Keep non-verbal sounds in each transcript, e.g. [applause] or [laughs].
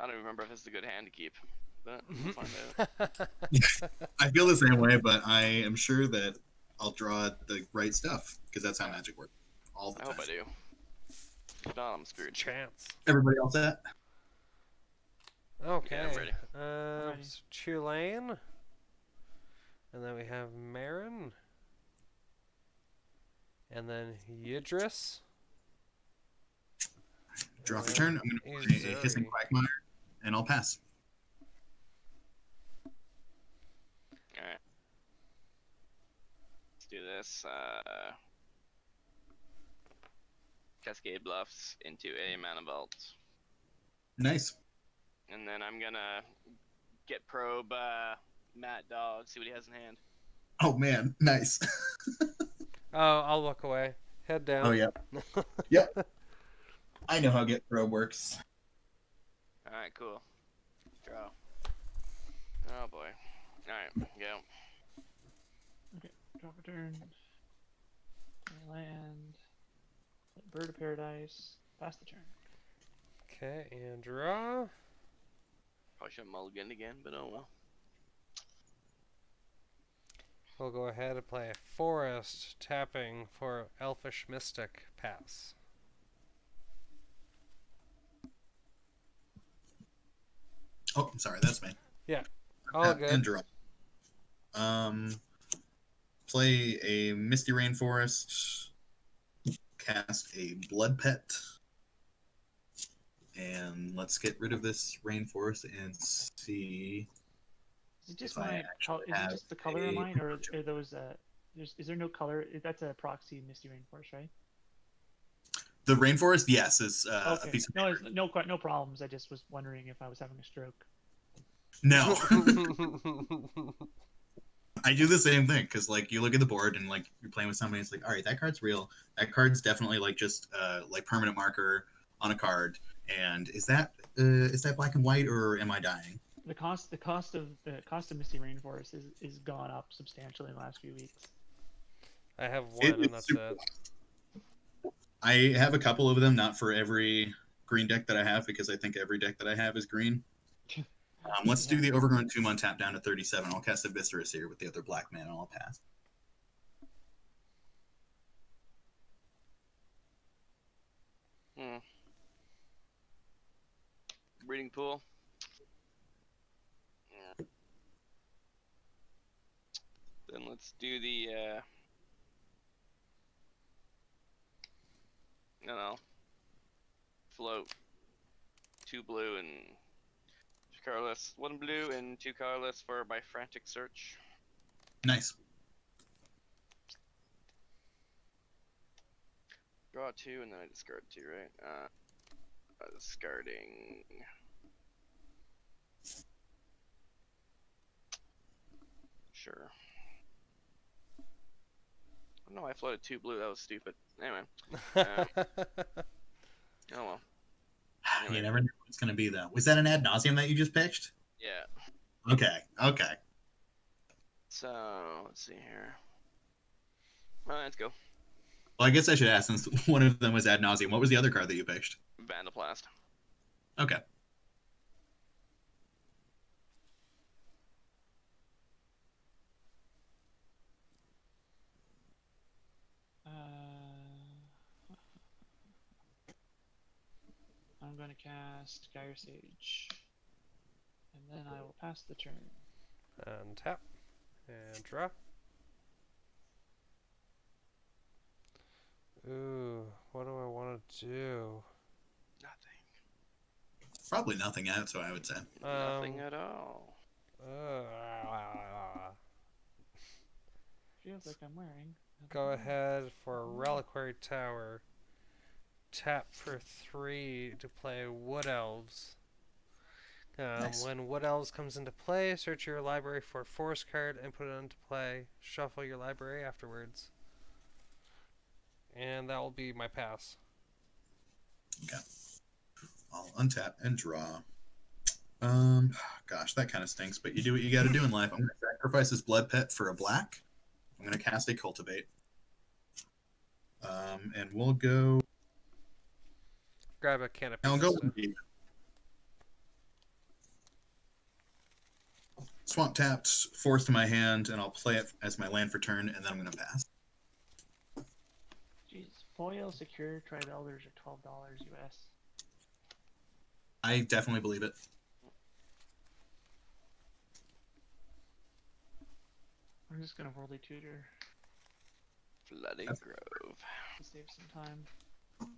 I don't even remember if it's a good hand to keep, but we'll find out. [laughs] I feel the same way, but I am sure that I'll draw the right stuff because that's how magic works. All the I time. hope I do. If not, I'm screwed. Chance. Everybody else set? Okay. I'm ready. Uh, ready. Chulane. And then we have Meren. And then Yidris. Draw for turn. I'm going to play a hissing quagmire, and I'll pass. Alright. Let's do this. Uh, Cascade Bluffs into a Mana Vault. Nice. And then I'm gonna get probe uh, Matt Dog, see what he has in hand. Oh man, nice. [laughs] Oh, I'll look away. Head down. oh yeah. [laughs] Yep. I know how get probe works. Alright, cool. Draw. Oh boy. Alright, go. Okay, drop a turn. Land. Bird of Paradise. Pass the turn. Okay, and draw. Probably should have mulliganed again, but oh well. We'll go ahead and play Forest, tapping for Elvish Mystic pass. Oh, I'm sorry, that's me. All Tap good. And draw. Um, play a Misty Rainforest. Cast a Blood Pet. And let's get rid of this rainforest and see. Is it just my col- is it just the color of mine, or are those uh? There's, is there no color? That's a proxy Misty Rainforest, right? The rainforest, yes, is uh, a okay. piece of No, no, no problems. I just was wondering if I was having a stroke. no. [laughs] [laughs] I do the same thing because like you look at the board and like you're playing with somebody, it's like, all right, that card's real. That card's definitely like just uh like permanent marker on a card. And is that uh is that black and white or am I dying? The cost, the cost of the cost of Misty Rainforest is is gone up substantially in the last few weeks. I have one, It- and it's that's super- it. I have a couple of them, not for every green deck that I have because I think every deck that I have is green. Um, let's do the overgrown tomb on tap down to 37. I'll cast a Viscera Seer with the other black man and I'll pass. Hmm. Breeding pool. Yeah. Then let's do the uh no no. Float. Two blue and two colorless. One blue and two colorless for my frantic search. Nice. Draw two and then I discard two, right? Uh, discarding. Sure. Oh, no, I floated two blue. That was stupid. Anyway, [laughs] uh, oh well. You never know what it's going to be, though. Was that an Ad Nauseam that you just pitched? Yeah. Okay. Okay. So let's see here. Well, let's go. Well, I guess I should ask since [laughs] one of them was Ad Nauseam. What was the other card that you pitched? Vandaplast. Okay. I'm going to cast Gyre Sage, and then I will pass the turn. and tap. And draw. Ooh, what do I want to do? Nothing. Probably nothing else, so I would say. Nothing Um, at all. uh, Feels like I'm wearing. go ahead for a Reliquary Tower. Tap for three to play Wood Elves. Um, Nice. When Wood Elves comes into play, search your library for a force card and put it into play. Shuffle your library afterwards. And that will be my pass. Okay. I'll untap and draw. Um, gosh, that kind of stinks, but you do what you got to do in life. I'm going to sacrifice this blood pet for a black. I'm going to cast a cultivate. Um, and we'll go. Grab a can of I'll go. pizza. swamp tapped, force to my hand, and I'll play it as my land for turn, and then I'm gonna pass. Jeez, foil Sakura-Tribe Elders are twelve dollars US. I definitely believe it. I'm just gonna worldly tutor Bloody That's- Grove. to save some time. And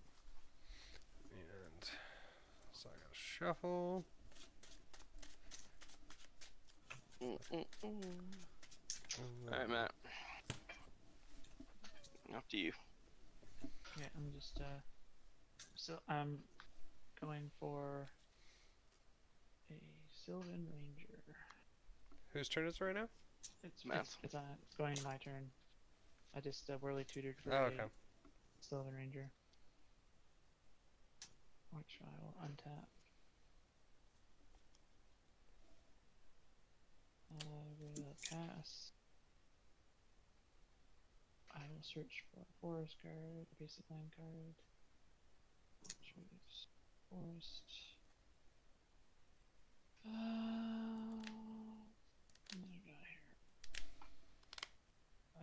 so I gotta shuffle. Mm, mm, mm. Alright, Matt. Up to you. Yeah, I'm just uh, so I'm going for a Sylvan Ranger. Whose turn is it right now? It's it's, it's, uh, it's going my turn. I just uh, Worldly Tutored for Oh, a okay. Sylvan Ranger. Which I will untap. I will cast. I will search for a forest card, a basic land card. Choose forest. Uh?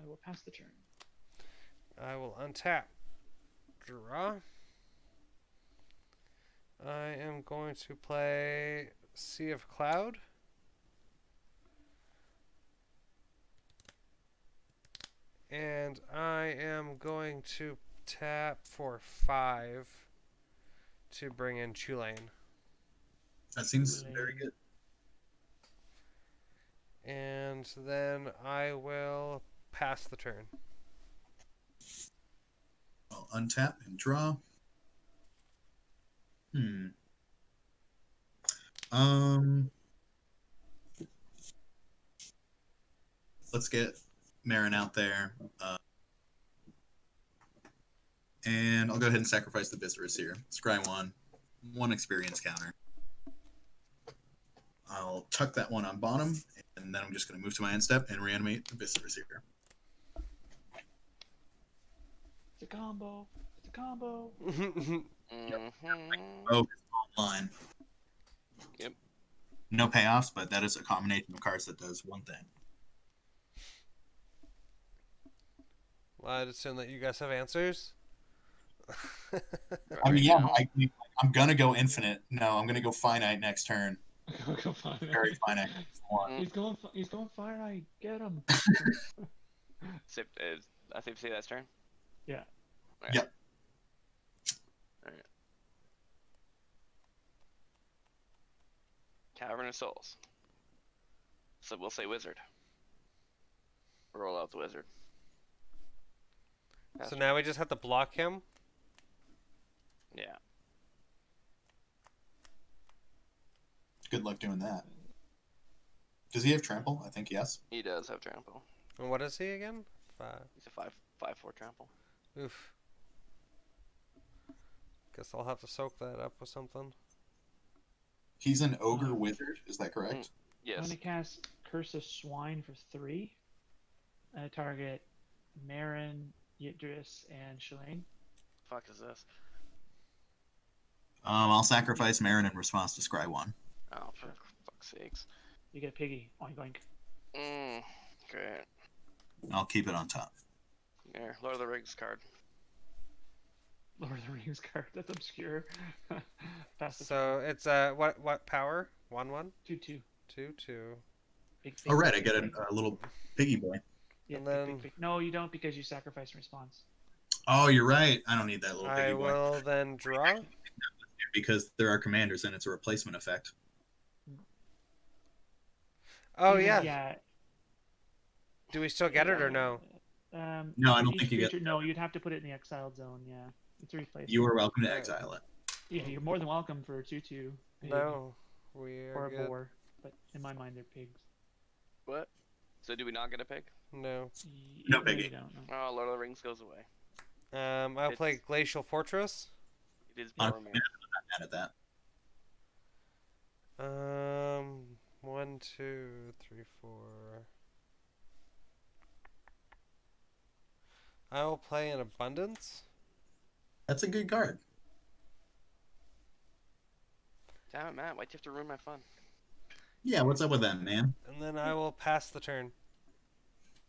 I will pass the turn. I will untap. Draw. I am going to play Sea of Cloud. And I am going to tap for five to bring in Chulane. That seems very good. And then I will pass the turn. I'll untap and draw. Hmm. Um. Let's get Meren out there. Uh, and I'll go ahead and sacrifice the Viscera Seer. Scry one. One experience counter. I'll tuck that one on bottom, and then I'm just going to move to my end step and reanimate the Viscera Seer. It's a combo. It's a combo. [laughs] Mm-hmm. Oh, line. Yep. No payoffs, but that is a combination of cards that does one thing. well, I'd assume that you guys have answers. [laughs] I mean, yeah, I, I'm gonna go infinite. No, I'm gonna go finite next turn. Go find it. Very finite. He's going. fi- He's going fire. I get him. [laughs] Sip, uh, I think say that's turn. Yeah. Alright. Yep. Alright. Cavern of Souls. So we'll say wizard. Roll out the wizard. so now we just have to block him. Yeah. Good luck doing that. Does he have trample? I think yes. He does have trample. And what is he again? Five. He's a five five four trample. Oof. Guess I'll have to soak that up with something. He's an ogre wizard. Is that correct? Yes. I'm Yes. gonna cast Curse of Swine for three. Uh, target Meren, Yidris, and Chulane. Fuck is this? Um, I'll sacrifice Meren in response to Scry one. Oh, for fuck's sakes. You get a piggy. Oink oink. Mm, great. I'll keep it on top. There, Lord of the Rings card. Lord of the Rings [laughs] card. That's obscure. [laughs] So it's uh what what power? One one two two. two two. Big, Oh, right. I big, get a, a little piggy boy. yeah, and big, big, then- big. No, you don't because you sacrifice in response. Oh, you're right. I don't need that little I piggy boy I will then draw. because there are commanders and it's a replacement effect. Oh yeah. Yeah. Do we still get it or no? Um, No, I don't think you get. No, you'd have to put it in the exiled zone. Yeah, it's a replacement. You are welcome to exile it. Yeah, you're more than welcome for a two-two. No. We Or a boar, but in my mind they're pigs. What? So do we not get a pig? No. Y- No you piggy. don't know. Oh, Lord of the Rings goes away. Um, I'll play Glacial Fortress. It is Boromir. Mad at that. Um, one, two, three, four. I will play in Abundance. That's a good card. Damn it, Matt. Why'd you have to ruin my fun? Yeah, what's up with that, man? And then I will pass the turn.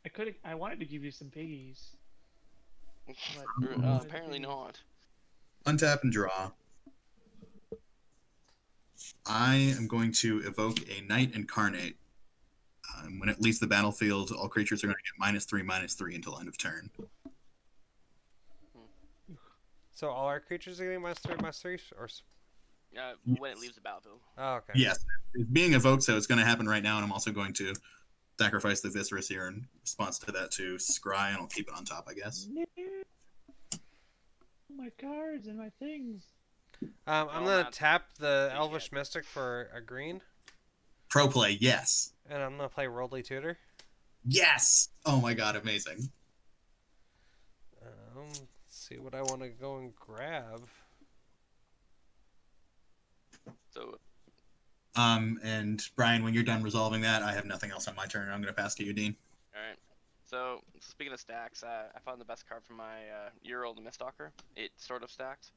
I could. I wanted to give you some piggies. [laughs] Uh, apparently not. Untap and draw. I am going to evoke a Night Incarnate. Um, when it leaves the battlefield, all creatures are going to get minus three, minus three until end of turn. So all our creatures are getting minus three, minus three, or s- Uh, when it leaves the battlefield. oh, okay. Yes, it's being evoked, so it's going to happen right now, and I'm also going to sacrifice the Viscera Seer in response to that to Scry, and I'll keep it on top, I guess. No. My cards and my things. Um, I'm Oh, gonna man. tap the Pretty Elvish good. Mystic for a green, Pro play, yes. and I'm gonna play Worldly Tutor. Yes! Oh my god, amazing. Um, let's see what I want to go and grab. So Um, and Brian, when you're done resolving that, I have nothing else on my turn. I'm going to pass to you, Dean. all right. So speaking of stacks, uh, I found the best card for my uh, year-old Mistalker. It sort of stacked.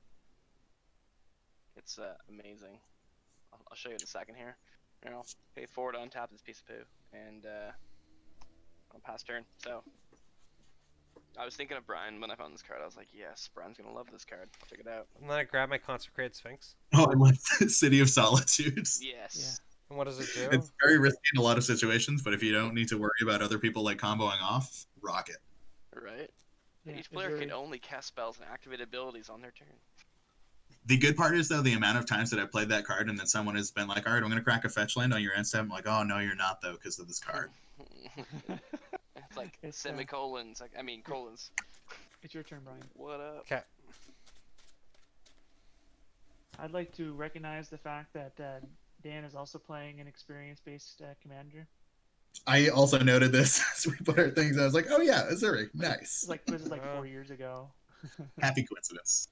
It's uh, amazing. I'll, I'll show you in a second here. You know, pay forward, untap this piece of poo, and uh, I'll pass turn. So I was thinking of Brian when I found this card. I was like, yes, Brian's gonna love this card. Check it out. And then I grab my Consecrated Sphinx. [laughs] Oh, I like City of Solitudes. Yes. Yeah. And what does it do? It's very risky in a lot of situations, but if you don't need to worry about other people like comboing off, rock it. Right. Yeah, Each player can only cast spells and activate abilities on their turn. The good part is though the amount of times that I played that card and then someone has been like, "All right, I'm going to crack a fetch land on your end step." I'm like, "Oh no, you're not though, because of this card." [laughs] it's like It's, uh, semicolons. Like I mean colons. It's your turn, Brian. What up? Okay. I'd like to recognize the fact that uh, Dan is also playing an experience-based uh, commander. I also noted this [laughs] as we put our things. I was like, "Oh yeah, Ezuri, This nice, like this is like four years ago. [laughs] [laughs] happy coincidence."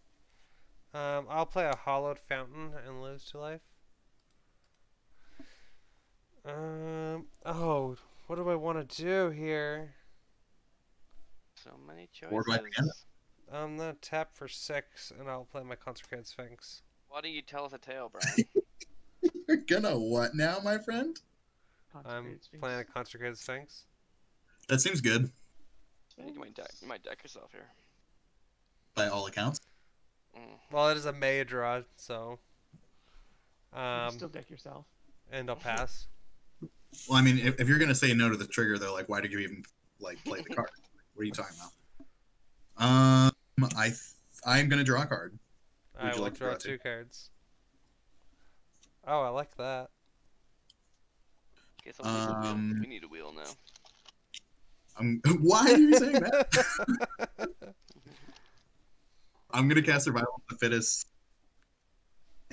Um, I'll play a Hallowed Fountain and lose to life. Um, oh, what do I want to do here? So many Or do I choices. begin? I'm gonna tap for six, and I'll play my Consecrated Sphinx. Why don't you tell us a tale, Brian? [laughs] You're gonna what now, my friend? I'm Sphinx. playing a Consecrated Sphinx. That seems good you might deck. You might deck yourself here. by all accounts. Mm. Well, it is a May draw, so. You can Um, still deck yourself. and I'll pass. Well, I mean, if, if you're gonna say no to the trigger, though, like, why did you even like play the card? what are you talking about? Um, I th- I'm gonna draw a card. I will like draw draw to? two cards. Oh, I like that. Okay, so we need a wheel. Um, We need a wheel now. I'm. [laughs] Why are you saying that? [laughs] I'm gonna cast Survival of the Fittest,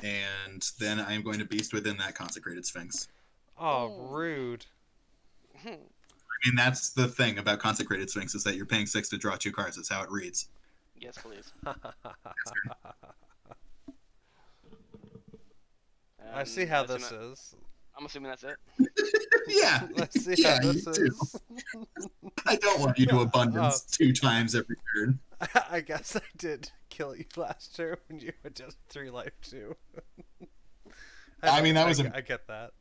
and then I am going to beast within that consecrated Sphinx. Oh, Oh. rude. I mean, that's the thing about consecrated Sphinx is that you're paying six to draw two cards. That's how it reads. yes, please. [laughs] I Um, see how that's this enough- is. I'm assuming that's it. [laughs] yeah, [laughs] Let's see Yeah, how you this do. is. I don't want you to abundance two times every turn. I guess I did kill you last turn when you were just three life too. I mean, that was I, a- I get that.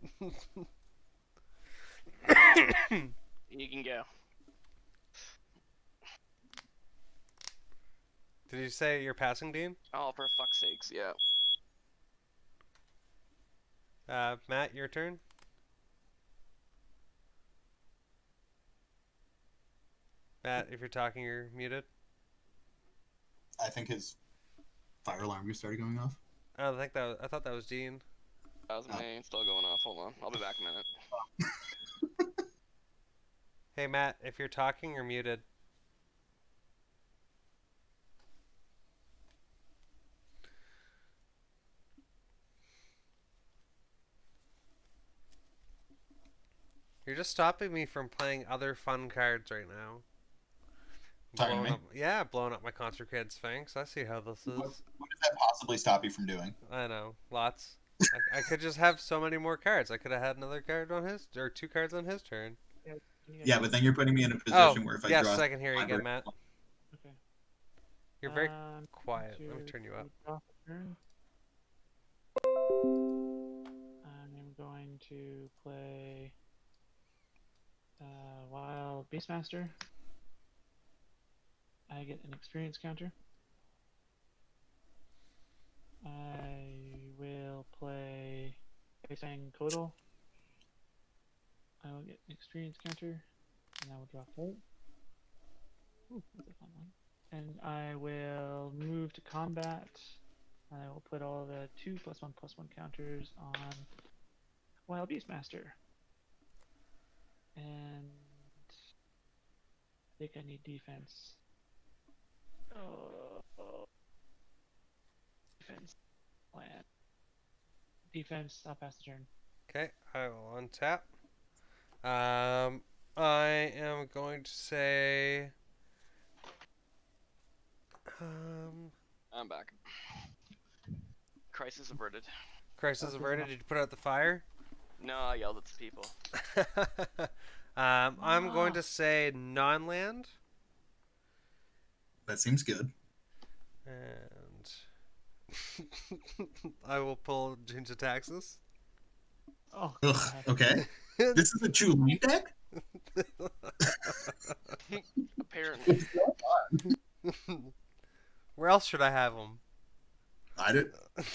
You can go. Did you say you're passing, Dean? Oh, for fuck's sakes, yeah. Uh, Matt, your turn. Matt, if you're talking, you're muted. I think his fire alarm just started going off. I think that was, I thought that was Dean. That was Oh. me. It's still going off. Hold on. I'll be back in a minute. [laughs] Hey Matt, if you're talking, you're muted. You're just stopping me from playing other fun cards right now. Talking to Blowing me? up, yeah, blowing up my Consecrated Sphinx. I see how this is. What, what does that possibly stop you from doing? I know, lots. I, I could just have so many more cards. I could have had another card on his, or two cards on his turn. Can Yeah, but then you're putting me in a Oh, position where if I yes, draw, I can hear you again, Matt. Okay. You're very Um, quiet. Let me turn you up. three, draw for turn. I'm going going to play uh, Wild Beastmaster. I get an experience counter. I will play Facing Kodal. I will get an experience counter, and I will draw four. Ooh, that's a fun one. And I will move to combat. And I will put all the two plus one plus one counters on Wild Beastmaster. And I think I need defense. Oh. Defense plan. Defense. I'll pass the turn. Okay, I will untap. Um, I am going to say. Um, I'm back. Crisis averted. crisis Okay, averted. well. Did you put out the fire? No, I yelled at some people. [laughs] um, I'm going to say non-land, That seems good. And [laughs] I will pull Jin-Gitaxias. Oh, Ugh, okay. this is a true Chulane deck? Apparently. [laughs] Where else should I have them? I don't,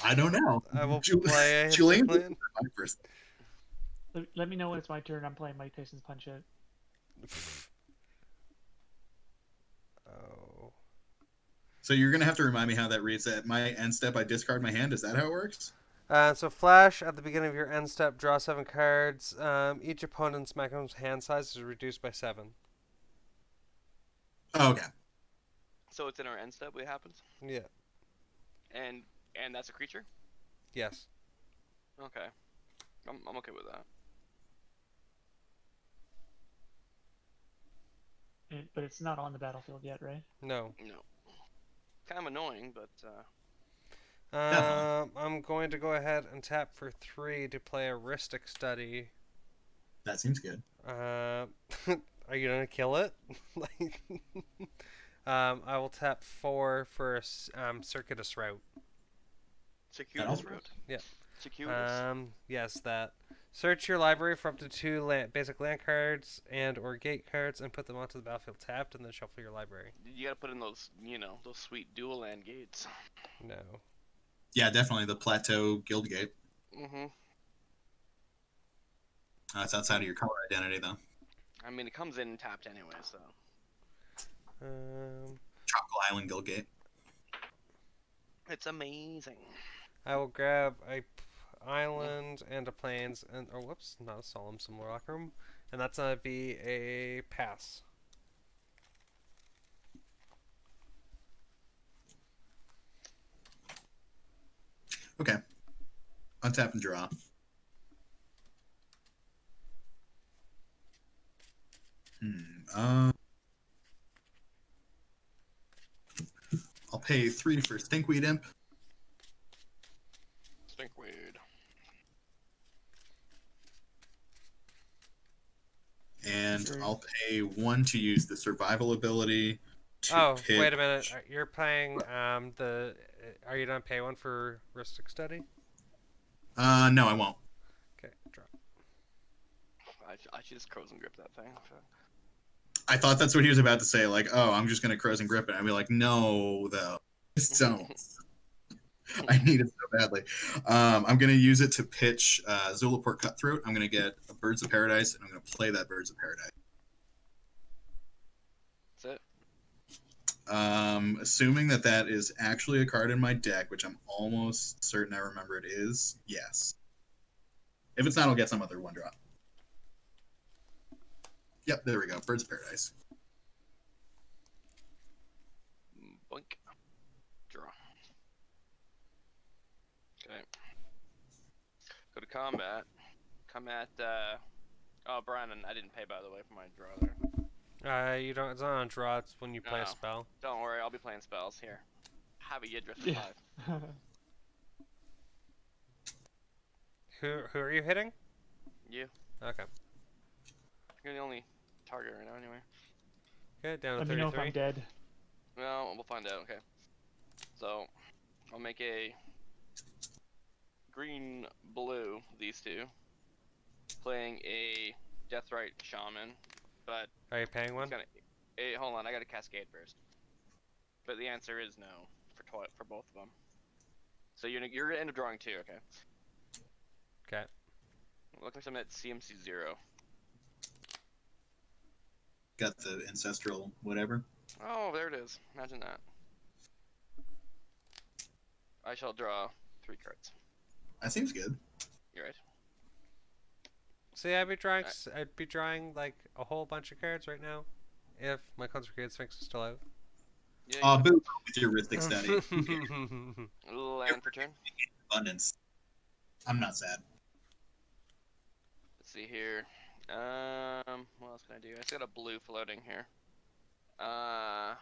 I don't know. [laughs] I will Chul- play a Chulane land. my first. Let, let me know when it's my turn. I'm playing Mike Tyson's Punch Out. Oh. So you're gonna have to remind me how that reads. At my end step, I discard my hand. Is that how it works? Uh, so flash at the beginning of your end step, draw seven cards. Um, each opponent's maximum hand size is reduced by seven. Oh, okay. So it's in our end step. What happens? Yeah. And and that's a creature. Yes. Okay. I'm I'm okay with that. But it's not on the battlefield yet, right? No. No. Kind of annoying, but uh, Um, I'm going to go ahead and tap for three to play a Rhystic Study. That seems good. Uh, [laughs] are you gonna kill it? [laughs] like, [laughs] um, I will tap four for a s- um, Circuitous Route. circuitous route. Yeah. Circuitous. Um, yes, that. Search your library for up to two land, basic land cards and or gate cards and put them onto the battlefield tapped, and then shuffle your library. you gotta put in those, you know, those sweet dual land gates. No. Yeah, definitely the Plateau Guild Gate. Mm-hmm. Uh, it's outside of your color identity, though. I mean, it comes in tapped anyway, so. Um, Tropical Island Guild Gate. It's amazing. I will grab a p- island and a plains and oh whoops, not a solemn simulacrum, and that's gonna be a pass. Okay. Untap and draw. Hmm. Uh, I'll pay three for Stinkweed Imp. Stinkweed. and Sure. I'll pay one to use the survival ability. To Oh, pick... wait a minute. uh, You're playing um the. uh, Are you gonna pay one for Rhystic Study? Uh, no, I won't. Okay, drop. I, I should just Krosan Grip that thing. I thought that's what he was about to say. Like, oh, I'm just gonna Krosan Grip it. I'd be like, no, though, [laughs] just don't. [laughs] I need it so badly. Um, I'm gonna use it to pitch uh, Zulaport Cutthroat. I'm gonna get a Birds of Paradise, and I'm gonna play that Birds of Paradise. That's it. Um, assuming that that is actually a card in my deck, which I'm almost certain I remember it is. Yes. If it's not, I'll get some other one drop. Yep, there we go. Birds Paradise. Boink. Draw. Okay. Go to combat. Combat, uh... Oh, Brian, I didn't pay, by the way, for my draw there. Uh, you don't. It's not on draw. It's when you play a Oh. spell. Don't worry, I'll be playing spells. Here. Have a Yidris for Yeah. five. [laughs] Who who are you hitting? You. Okay. You're the only target right now, anyway. Okay, down to Let me know if I'm dead. Well, we'll find out, okay. So, I'll make a green blue, these two. playing a Deathrite Shaman, but Are you paying one? gonna. eh, hold on, I got to Cascade first. But the answer is no for to- for both of them. So you're gonna- you're gonna end up drawing two, okay? Okay. Look for something at CMC zero. Got the ancestral whatever. Oh, there it is. Imagine that. I shall draw three cards. That seems good. You're right. See, I'd be drawing. Uh, s- I'd be drawing like a whole bunch of cards right now, if my Consecrated Sphinx is still out. Yeah, Uh, you boo with your Rhystic study. Who cares? land per turn. Abundance. I'm not sad. Let's see here. Um, what else can I do? I still got a blue floating here. Uh,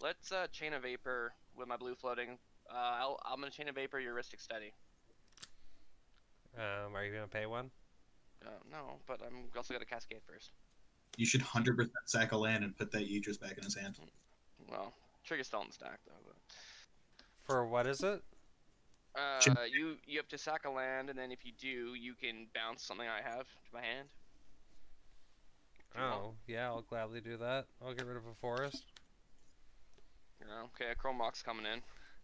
let's uh, chain a vapor with my blue floating. Uh, I'll, I'm gonna chain a vapor your Rhystic Study. Um, are you gonna pay one? Uh, no, but I'm also gonna cascade first. You should 100% sack a land and put that Aegis back in his hand. Well, trigger's still in the stack though. But... For what is it? Uh, you you have to sack a land, and then if you do, you can bounce something I have to my hand. If want. Oh, yeah, I'll gladly do that. I'll get rid of a forest. You know, okay, a Chrome Mox coming in.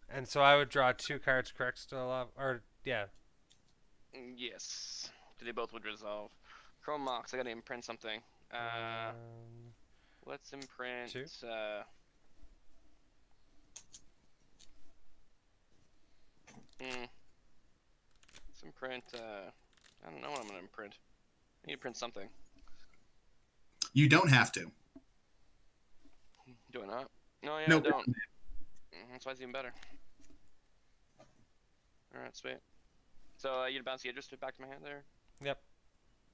And so I would draw two cards correct still up, or yeah, Yes, they both would resolve. Chrome Mox, I gotta imprint something. Uh, um, let's imprint. two? Uh, hmm. Let's imprint. Uh, I don't know what I'm gonna imprint. I need to print something. You don't have to. Do I not? No, yeah, no, I don't. Mm, That's why it's even better. Alright, sweet. So, uh, you bounce the Idris back to my hand there? Yep.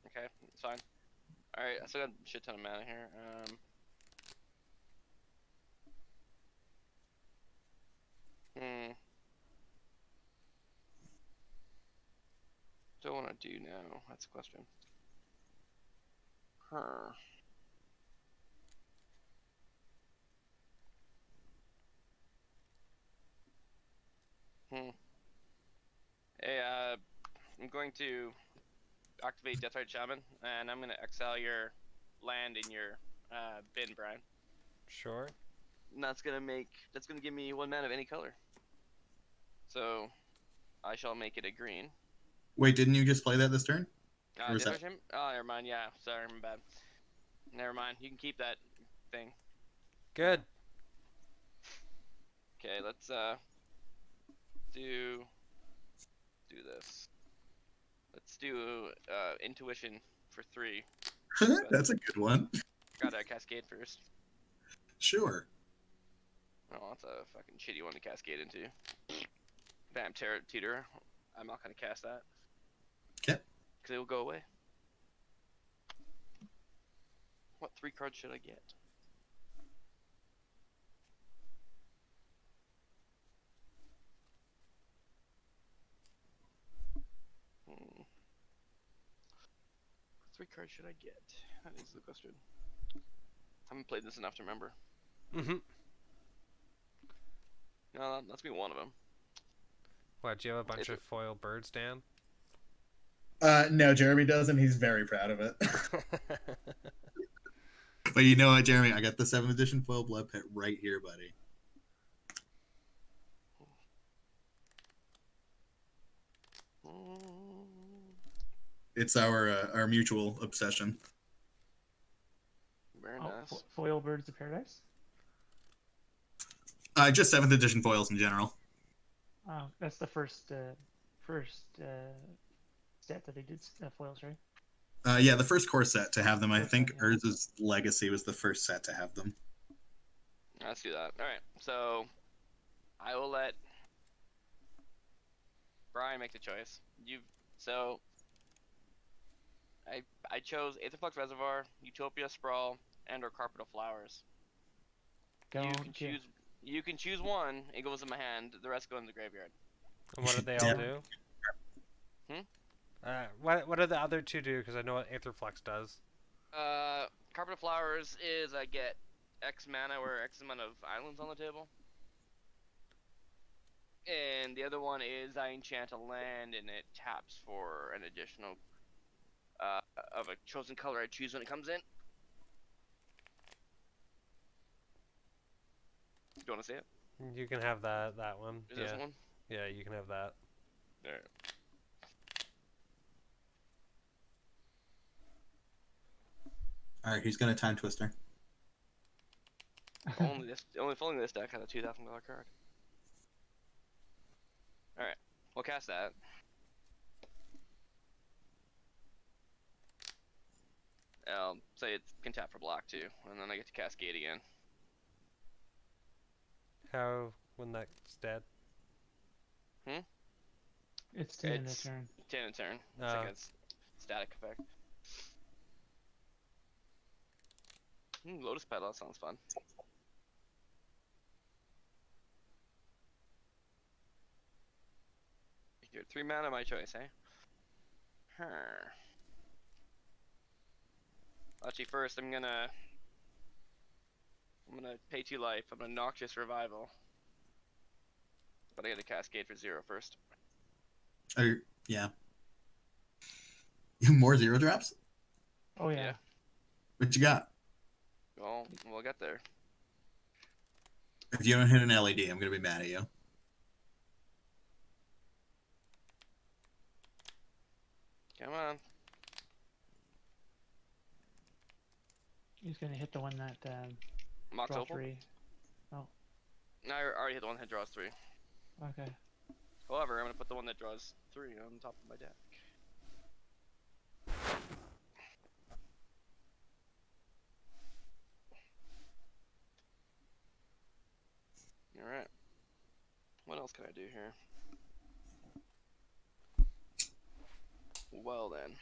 Okay, it's fine. Alright, I still got a shit ton of mana here. Um. Hmm. What do I want to do now? That's the question. Huh. Hmm. Hey, uh, I'm going to activate Deathrite Shaman, and I'm gonna exile your land in your uh, bin, Brian. sure. And that's gonna make that's gonna give me one mana of any color. So, I shall make it a green. Wait, didn't you just play that this turn? Uh, Or that- Shaman? Oh, never mind. Yeah, sorry, my bad. Never mind. You can keep that thing. Good. Okay, let's uh do do this. Let's do uh intuition for three. [laughs] That's a good one. Got a cascade first. Sure. Oh, that's a fucking shitty one to cascade into. Bam, Terror Tutor. I'm not gonna cast that. 'Kay. Cause it will go away. What three cards should I get? What three cards should I get? That is the question. I haven't played this enough to remember. Mm-hmm. No, that- that's be one of them. What? Do you have a bunch Is of it- foil birds, Dan? Uh, no, Jeremy doesn't. He's very proud of it. [laughs] [laughs] But you know what, Jeremy? I got the 7th edition foil Blood Pet right here, buddy. It's our uh, our mutual obsession. Very Oh, nice. fo- foil birds of paradise. Uh, just 7th edition foils in general. Oh, that's the first uh, first uh, set that they did uh, foils, right? Uh, yeah, the first core set to have them. I First think set, yeah. Urza's Legacy was the first set to have them. Let's do that. All right. So I will let Brian make the choice. You so I I chose Aetherflux Reservoir, Utopia Sprawl, and or Carpet of Flowers. Don't you can choose. You can choose one. It goes in my hand. The rest go in the graveyard. And what do they all do? Hmm? Uh, what What do the other two do? Because I know what Aetherflux does. Uh, Carpet of Flowers is I get X mana or X amount of islands on the table. And the other one is I enchant a land and it taps for an additional of a chosen color I choose when it comes in. Do you want to see it? You can have that that one. Is yeah. this one? Yeah, you can have that. Alright. All right, who's gonna time twister? [laughs] only this, only if only this deck had a two thousand dollar card. All right, we'll cast that. Um, say it can tap for block too, and then I get to cascade again. How when that's dead? It's ten in a It's- turn. Ten in turn. It's Oh. like a s- static effect. Hmm, Lotus Petal, that sounds fun. You're three mana, my choice, eh? Huh. Actually, first I'm gonna. I'm gonna pay two life. I'm gonna Noxious Revival. But I get a Cascade for zero first. Oh, yeah. [laughs] More zero drops? Oh yeah. Yeah. What you got? Well, we'll get there. If you don't hit an LED, I'm gonna be mad at you. Come on. He's gonna hit the one that um, Mox draw Opal? three. No, I already hit the one that draws three. Okay. However, I'm gonna put the one that draws three on top of my deck. Alright. What else can I do here? Well then.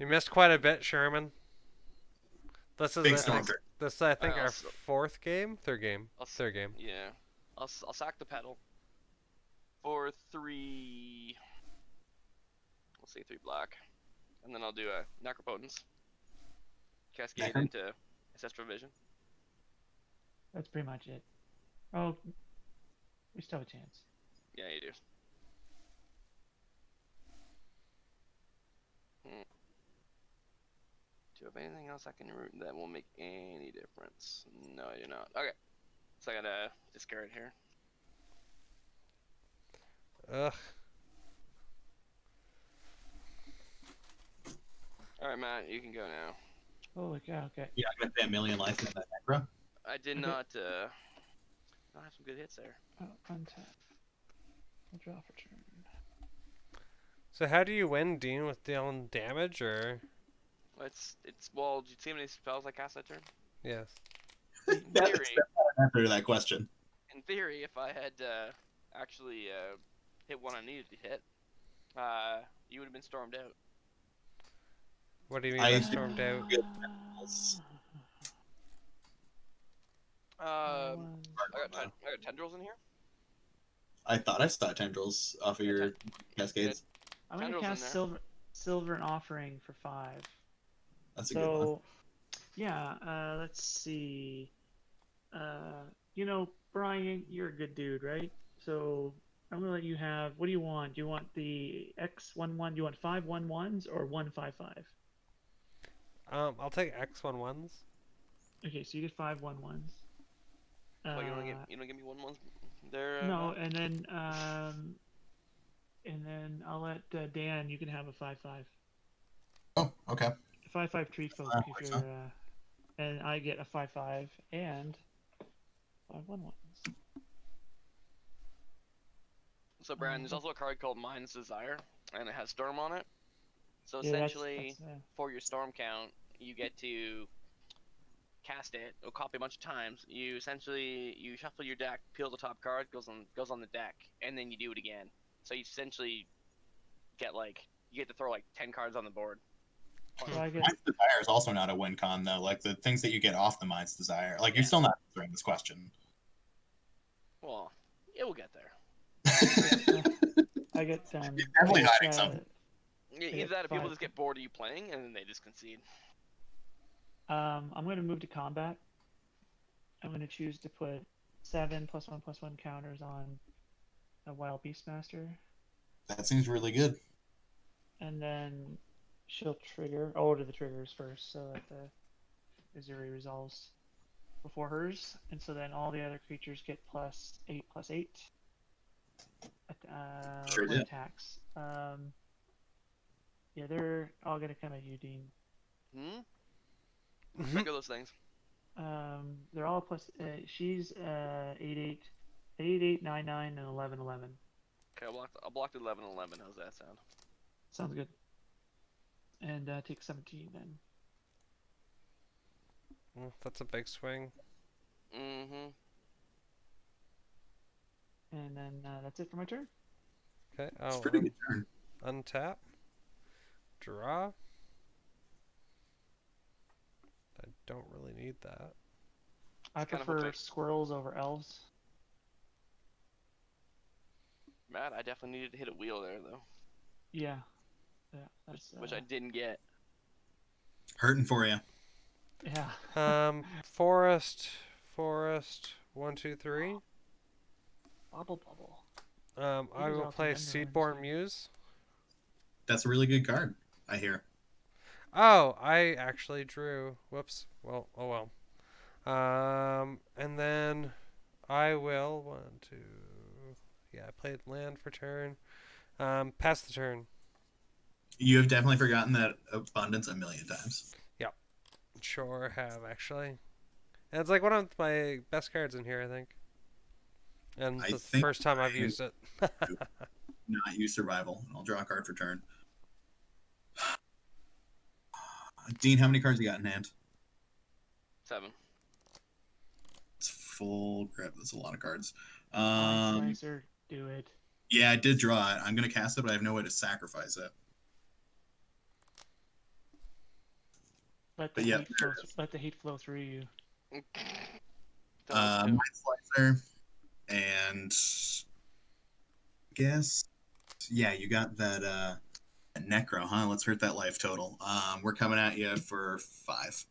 You missed quite a bit, Sherman. This is Big I storm. think- this I think I our also- fourth game, third game, I'll third game. Yeah. I'll, s- I'll sack the Petal. For three. We'll say three black. And then I'll do a Necropotence. Cascade Necro- into Ancestral Vision. That's pretty much it. Oh, we still have a chance. Yeah, you do. Hmm. Do you have anything else I can root that will make any difference? No, I do not. Okay. So I gotta discard here. Ugh. Alright, Matt, you can go now. Holy cow! Okay. You're not gonna pay a million life into that necro? I did Okay. not, uh. I have some good hits there. Oh, untap. I'll draw for turn. So how do you win, Dean, with dealing damage or? It's, it's, well, did you see how many spells I cast that turn? Yes. In theory, answer to that question. in theory, if I had, uh, actually, uh, hit one I needed to hit, uh, you would have been stormed out. What do you mean I- by stormed out? Good. Uh, One. I got, ten, I got tendrils in here. I thought I saw tendrils off of your cascades. I'm gonna cast silver, Sylvan Offering for five. That's a good one. So, yeah. Uh, let's see. Uh, you know, Brian, you're a good dude, right? So I'm gonna let you have. What do you want? Do you want the X one one? Do you want five one ones or one five five? Um, I'll take X one ones. Okay, so you get five one ones. Uh, you don't give, you don't give me one ones there. Uh, no, and then um, and then I'll let uh, Dan. You can have a five five. Oh, okay. Five five tree folk That if you're, uh, and I get a five five and five one ones. So, Brandon, there's Um, also a card called Mind's Desire, and it has Storm on it. So Yeah, that's- essentially, that's, uh, for your Storm count, you get to cast it or copy a bunch of times. You essentially you shuffle your deck, peel the top card, goes on goes on the deck, and then you do it again. So you essentially get like you get to throw like ten cards on the board. So I get Mind's Desire is also not a win con though. Like the things that you get off the Mind's Desire. Like you're Yeah. still not answering this question. Well, it will get there. [laughs] I get um. He's definitely hiding uh, something. Either that or people just get bored of you playing and then they just concede. Um, I'm going to move to combat. I'm going to choose to put seven plus one plus one counters on a wild beastmaster, That seems really good. and then she'll trigger. Oh, to the triggers first, so that the Ezuri resolves before hers, and so then all the other creatures get plus eight plus eight. at- Uh, Sure when attacks. Um, yeah, they're all gonna come at you, Dean. Hmm? Look at those things. Um, they're all plus. Uh, she's uh eight eight, eight eight nine nine and eleven eleven. Okay, I blocked. block, I'll block the 11 and 11. How's that sound? Sounds good. And uh, take seventeen then. Mm, That's a big swing. Mm-hmm. And then uh, that's it for my turn. Okay. Oh, It's pretty um, good turn. untap. Draw. I don't really need that. I It's kind of prefer squirrels over elves. Matt, I definitely needed to hit a wheel there, though. Yeah. Yeah. Which, That's, which uh, I didn't get. Hurting for you. Yeah. [laughs] Um, forest, forest, one, two, three. Bubble bubble. Um, I will play. Seedborn Muse. That's a really good card. I hear. Oh, I actually drew. Whoops. Well, oh well. Um, and then I will one, two. Yeah, I played land for turn. Um, pass the turn. You have definitely forgotten that abundance a million times. Yeah. Sure have actually. And it's like one of my best cards in here, I think. And I the think first time I've I- used it. Not use survival. I'll draw a card for turn. [sighs] Dean, how many cards you got in hand? Seven. It's full grip. That's a lot of cards. Nice, Um, nicer. Do it. yeah, I did draw it. I'm gonna cast it, but I have no way to sacrifice it. Let the But yeah, hate there flow. Let the hate flow through you. Those Uh. Mind Slicer, and guess, yeah, you got that uh, Necro, huh? Let's hurt that life total. Um, we're coming at you for five,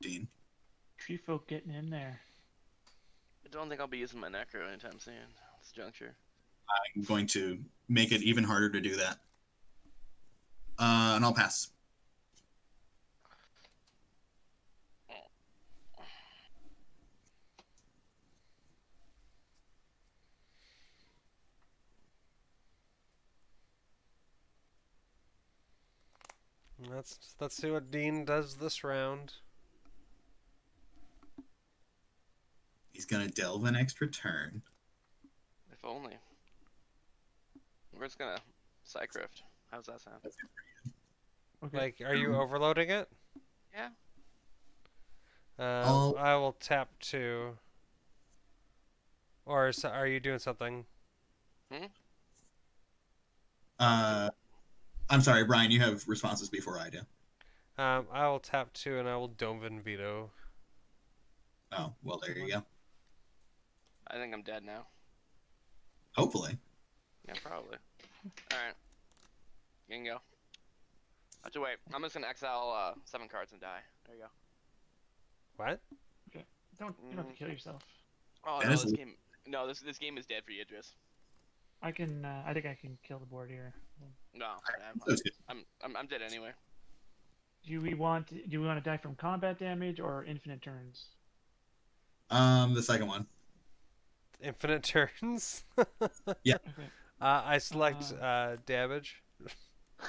Dean. Tree folk getting in there. I don't think I'll be using my Necro anytime soon. at This juncture. I'm going to make it even harder to do that. Uh, and I'll pass. Let's let's see what Dean does this round. He's gonna delve an extra turn. If only. We're just gonna Cyc Rift. How's that sound? Okay. Like, are you overloading it? Yeah. Uh, I'll- I will tap two. Or is, are you doing something? Hmm? Uh, I'm sorry, Brian. You have responses before I do. Um, I will tap two and I will Dovin's Veto. Oh, well, there you go. I think I'm dead now. Hopefully. Yeah, probably. Alright. You can go. Actually, wait. I'm just gonna exile uh, seven cards and die. There you go. What? Okay. Don't you don't have Mm. to kill yourself. Oh That no, is this a- game. No, this this game is dead for you, Yidris. I can. Uh, I think I can kill the board here. No, I'm, That was good. I'm, I'm, I'm dead anyway. Do we want? Do we want to die from combat damage or infinite turns? Um, the second one. Infinite [laughs] turns? [laughs] Okay. Uh, I select Uh, uh, damage. [laughs]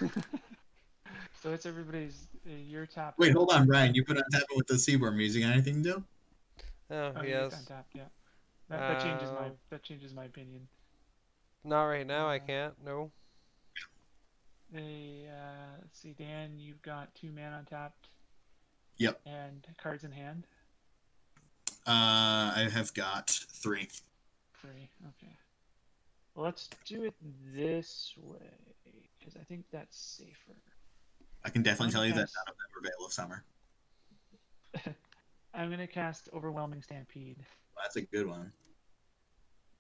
so it's everybody's. Uh, your tap. Wait, hold on, Ryan. You put on tap with the Seedborn Muse. Got anything to do? Oh, Oh, yes. can tap, yeah. That, that changes my Uh, that changes my opinion. Not right now, I Uh, can't. No. They uh, let's see, Dan, you've got two man untapped. Yep. And cards in hand. Uh, I have got three. Three. Okay. Well, let's do it this way because I think that's safer. I can definitely tell you that none of them are Veil of Summer. [laughs] I'm gonna cast Overwhelming Stampede. That's a good one.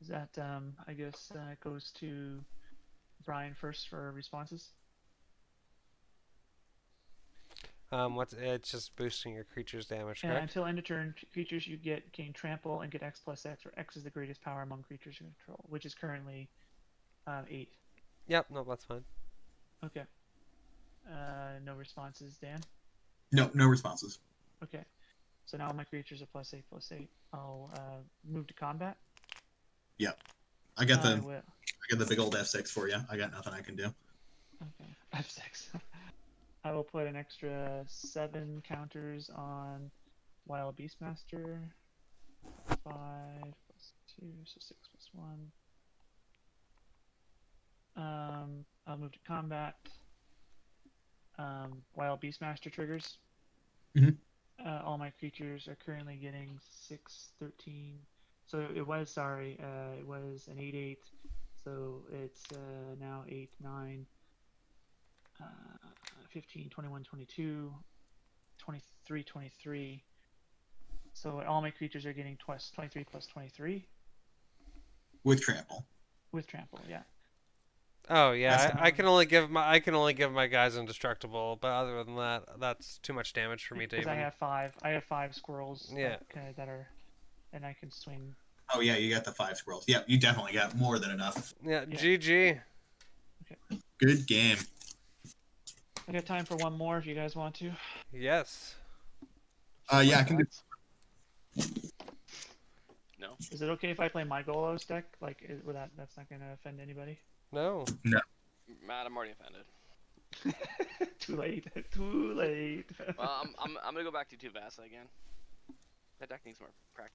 Is that um? I guess uh, goes to Brian first for responses. Um, what's it's just boosting your creature's damage, Correct? And until end of turn, creatures you get gain trample and get X plus X, where X is the greatest power among creatures you control, which is currently um, eight. Yep, no, that's fine. Okay. Uh, no responses, Dan. No, no responses. Okay. So now my creatures are plus eight, plus eight. I'll uh, move to combat. I got the I. I got the big old F6 for you. I got nothing I can do. Okay. F6. [laughs] I will put an extra seven counters on Wild Beastmaster. Five plus two, so six plus one. Um, I'll move to combat. Um, Wild Beastmaster triggers. Mhm. Uh, all my creatures are currently getting 6, 13. So it was, sorry, uh, it was an 8 8. So it's uh, now 8, 9, uh, 15, 21, 22, 23, 23. So all my creatures are getting twice 23 plus 23 With trample. with trample. Yeah. Oh yeah, I, I can only give my I can only give my guys indestructible, but other than that, that's too much damage for me to Because I have five. I have five squirrels. Yeah. That, uh, that are, and I can swing. Oh yeah, you got the five squirrels. Yep, you definitely got more than enough. Yeah, Yeah. GG. Good game. I got time for one more if you guys want to. Yes. Uh, yeah, I can do. No. Is it okay if I play my Golos deck? Like, is, with that, that's not gonna offend anybody. No. No. Matt, I'm already offended. [laughs] Too late. [laughs] Too late. Well, I'm, I'm, I'm gonna go back to Tuvasa again. That deck needs more practice.